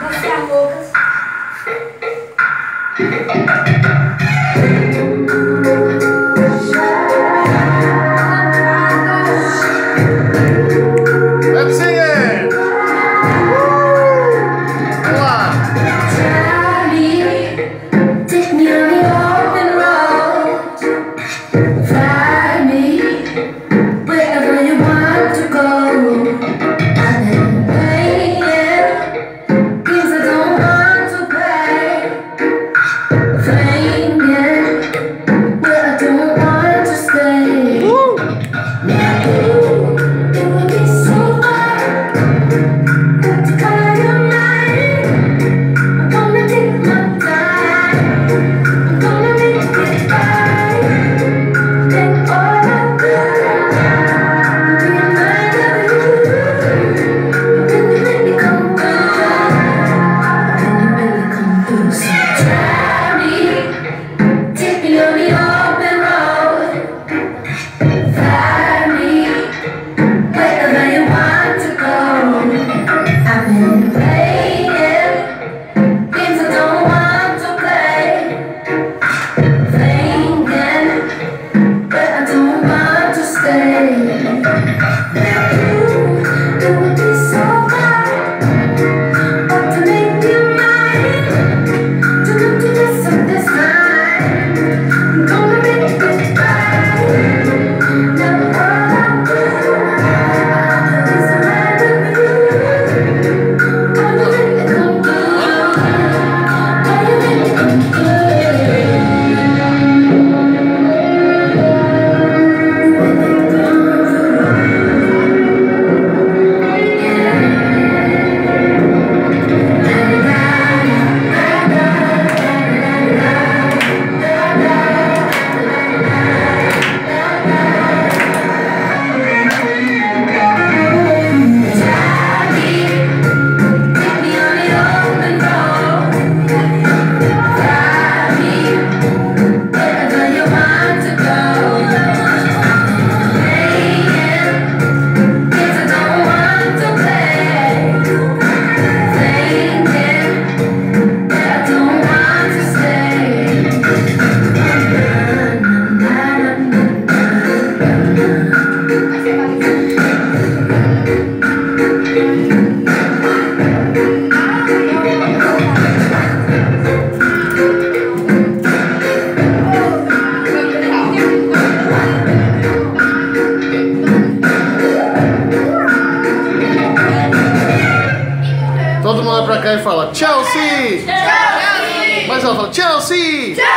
Buscar é roupas. Minha Todo mundo vai pra cá e fala Chelsea! Chelsea! Mas ela fala Chelsea! Chelsea!